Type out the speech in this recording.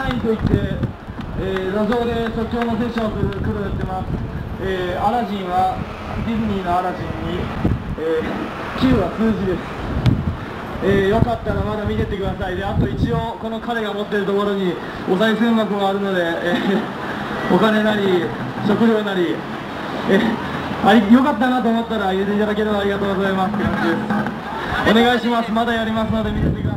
と。っ、ナインといって、えー、路上で即興のセッションをするクルーやってます。えー、アラジンはディズニーのアラジンに、えー、9は数字です。えー、よかったらまだ見てってください。で、あと一応、この彼が持ってるところにお賽銭箱があるので、えー、お金なり、食料なり、えー、あよかったなと思ったら入れていただければありがとうございますって感じです。お願いします。まだやりますので見ててください。